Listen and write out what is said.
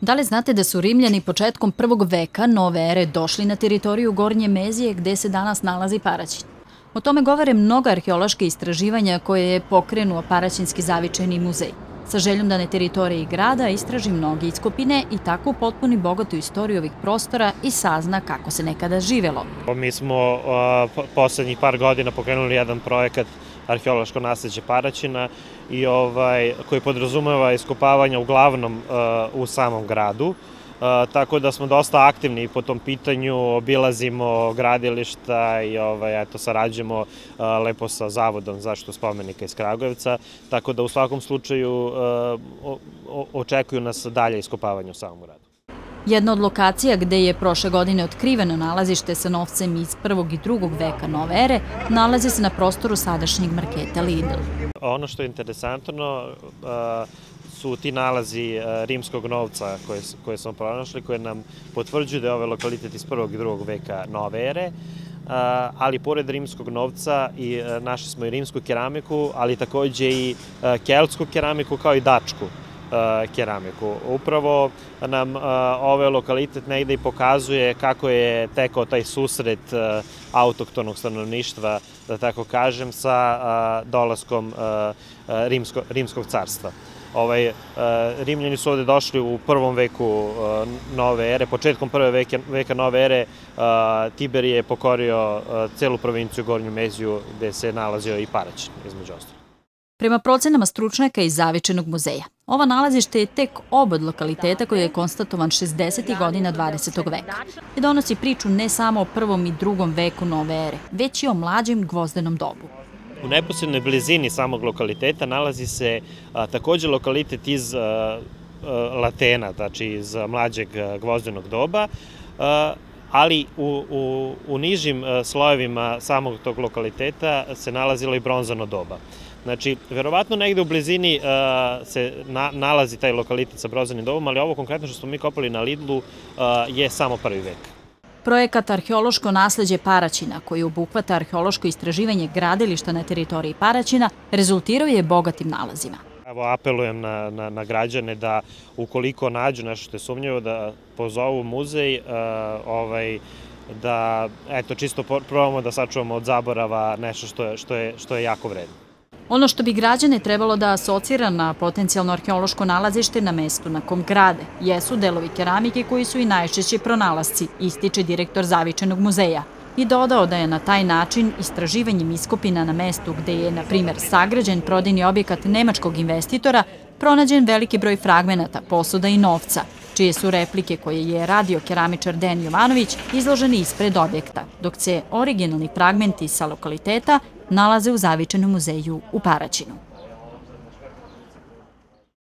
Da li znate da su Rimljani početkom prvog veka nove ere došli na teritoriju Gornje Mezije gde se danas nalazi Paraćin? O tome govore mnoga arheološke istraživanja koje je pokrenuo Paraćinski zavičajni muzej. Sa željom da na teritoriji grada istraži mnogi iskopine i tako potpuni bogatu istoriju ovih prostora i sazna kako se nekada živelo. Mi smo poslednjih par godina pokrenuli jedan projekat arheološko nasledđe Paraćina i ovaj, koji podrazumeva iskopavanja uglavnom uh, u samom gradu. Uh, tako da smo dosta aktivni po tom pitanju, obilazimo gradilišta i ovaj, eto, sarađujemo uh, lepo sa Zavodom zaštitu spomenika iz Kragujevca, tako da u svakom slučaju uh, očekuju nas dalje iskopavanje u samom gradu. Jedna od lokacija gde je prošle godine otkriveno nalazište sa novcem iz prvog i drugog veka nove ere nalazi se na prostoru sadašnjeg marketa Lidl. Ono što je interesantno su ti nalazi rimskog novca koje, koje smo pronašli, koje nam potvrđuju da je ovaj lokalitet iz prvog i drugog veka nove ere, ali pored rimskog novca i našli smo i rimsku keramiku, ali takođe i keltsku keramiku kao i dačku keramiku. Upravo nam ovaj lokalitet negde i pokazuje kako je tekao taj susret autoktonog stanovništva, da tako kažem, sa dolaskom rimsko, rimskog carstva. Ovaj, Rimljani su ovde došli u prvom veku nove ere, početkom prve veke, veka nove ere, Tiber je pokorio celu provinciju Gornju Meziju gde se nalazio i Paraćin, između ostalog. Prema procenama stručnjaka iz Zavičenog muzeja, ova nalazište je tek obod lokaliteta koji je konstatovan 60. godina 20. veka i donosi priču ne samo o prvom i drugom veku nove ere, već i o mlađem gvozdenom dobu. U neposrednoj blizini samog lokaliteta nalazi se takođe lokalitet iz Latena, znači iz mlađeg gvozdenog doba, ali u, u, u nižim slojevima samog tog lokaliteta se nalazilo i bronzano doba. Znači, verovatno negde u blizini uh, se na, nalazi taj lokalitet sa brozanim dobom, ali ovo konkretno što smo mi kopali na Lidlu uh, je samo prvi vek. Projekat Arheološko nasledđe Paraćina, koji obuhvata arheološko istraživanje gradilišta na teritoriji Paraćina, rezultirao je bogatim nalazima. Evo, apelujem na, na, na građane da ukoliko nađu nešto što je sumnjivo, da pozovu muzej, uh, ovaj, da eto, čisto probamo da sačuvamo od zaborava nešto što je, što je, što je jako vredno. Ono što bi građane trebalo da asocira na potencijalno arheološko nalazište na mestu na kom grade jesu delovi keramike koji su i najčešći pronalasci, ističe direktor Zavičenog muzeja. I dodao da je na taj način istraživanjem iskopina na mestu gde je, na primer, sagrađen prodajni objekat nemačkog investitora, pronađen veliki broj fragmenata, posuda i novca, čije su replike koje je radio keramičar Den Jovanović izloženi ispred objekta, dok se originalni fragmenti sa lokaliteta nalaze u Zavičanom muzeju u Paraćinu.